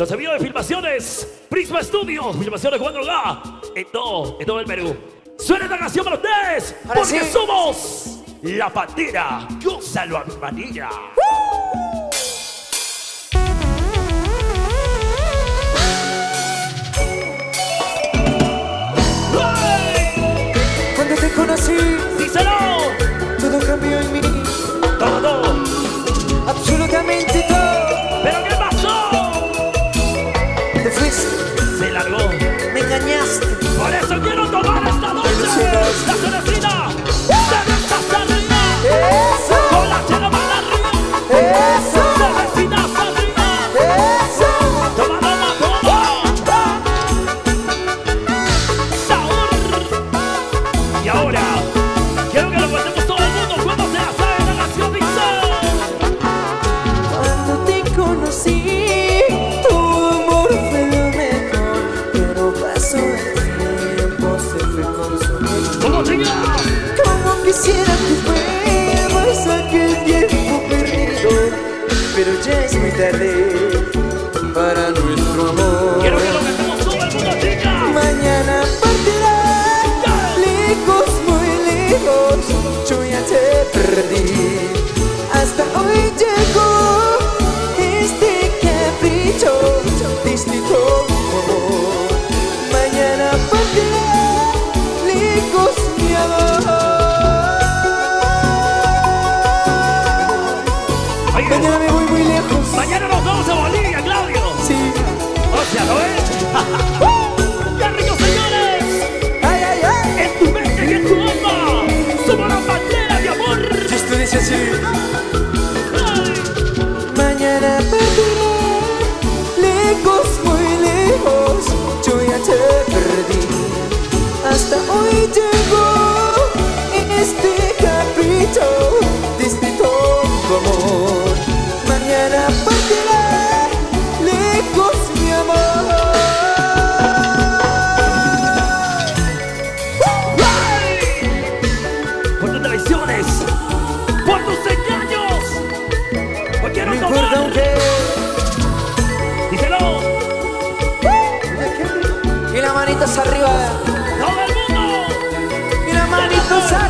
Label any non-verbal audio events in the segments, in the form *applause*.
Los envíos de filmaciones, Prisma Studios, filmaciones Juan Drogá, en todo, en todo el Perú. Suena la canción para ustedes, porque somos la patera. Gózalo a mi manilla. Stop. Delhi. Woo! *laughs* Don't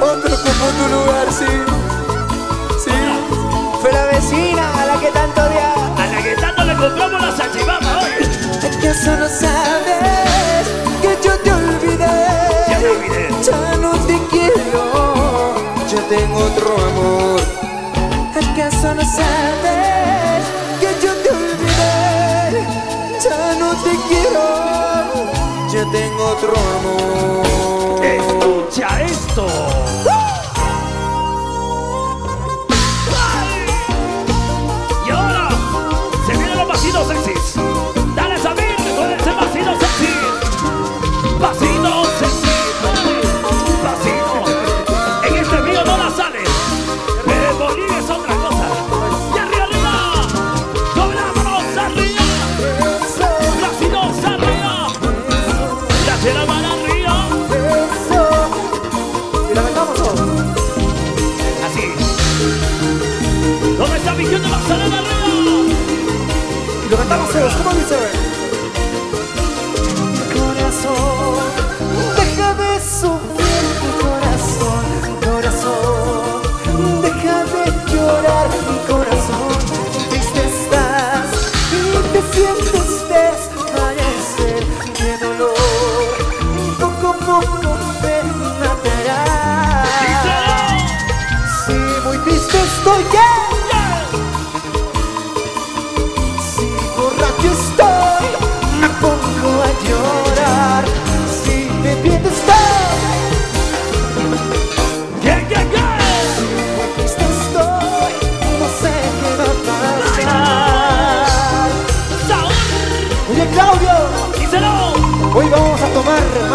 Otro ocupó tu lugar, sí. Sí. Fue la vecina a la que tanto odiaba. A la que tanto le compramos la salchipapa, oye. ¿Acaso no sabes que yo te olvidé? Ya te olvidé. Ya no te quiero. Yo tengo otro amor. ¿Acaso no sabes que yo te olvidé? Ya no te quiero. Yo tengo otro amor. Escucha esto. Cantamos ¿cómo dice? Corazón, deja de sufrir mi corazón, mi corazón, deja de llorar mi corazón, triste estás y te sientes.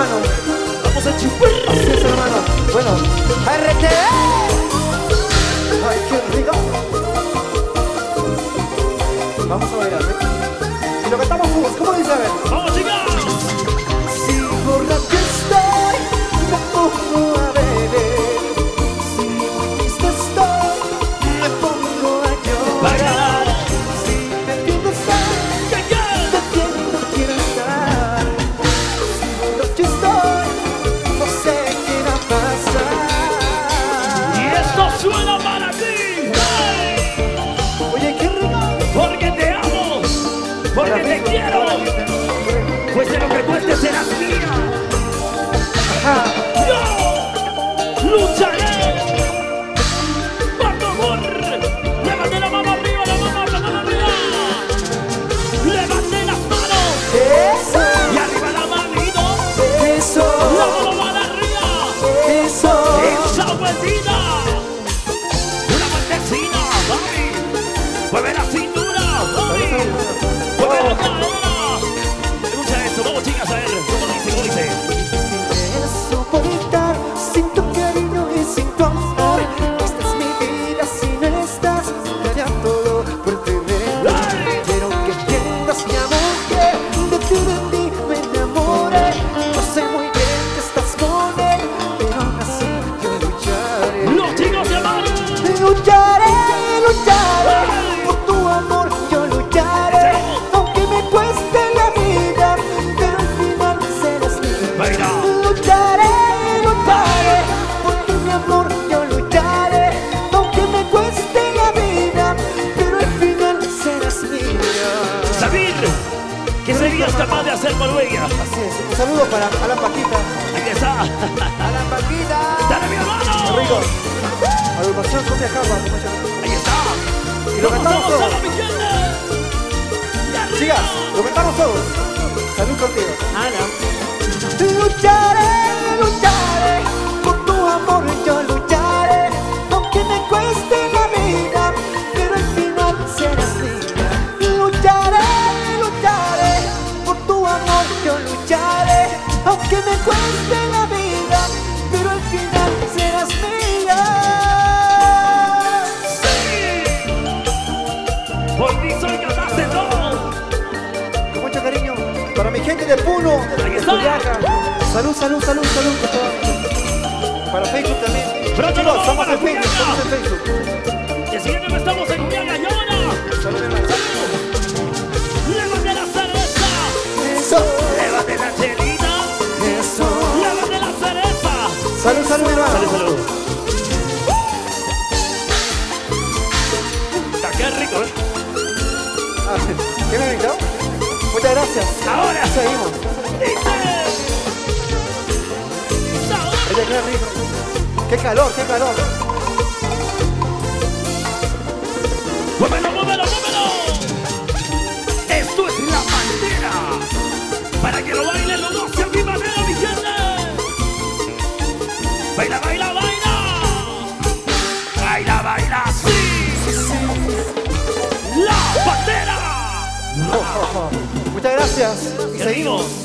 humano Lucharé, lucharé por tu amor, yo lucharé. Aunque me cueste la vida, pero al final serás mía. Sabir, ¿qué serías capaz de hacer por ella? Así es, un saludo para Alan Paquita. Aquí está. Alan Paquita. Dale mi hermano. Rico. Agrupación Copia yo. Ahí está. Y lo cantamos todos. Sigas, lo cantamos todos. Salud contigo. Lucharé, lucharé, por tu amor yo lucharé, aunque me cueste la vida, pero al final serás mía. Lucharé, lucharé, por tu amor yo lucharé, aunque me cueste la vida, pero al final serás mía. Sí. Por ti soy capaz de todo. Con mucho cariño, para mi gente de Puno. Juliaca. Salud, salud, salud, salud. Para Facebook también. Pronto Chicos, para en Facebook, Juliaca. somos en Facebook. Que siguiente estamos en Julián Llora. Salud, hermano. Levante la cereza. Eso, Levante la chelita. eso. Levante la cereza. Salud, salud, hermano. Salud, salud. Está qué rico, ¿eh? Ah, ¿Qué me invitó? Muchas gracias. Ahora. Seguimos. Qué calor, qué calor. ¡Muévelo, muévelo, muévelo! Esto es la bandera. Para que lo bailen los dos a mi manera, mi gente. Baila, baila, baila. Baila, baila, sí. La bandera. Muchas gracias. Y. Seguimos.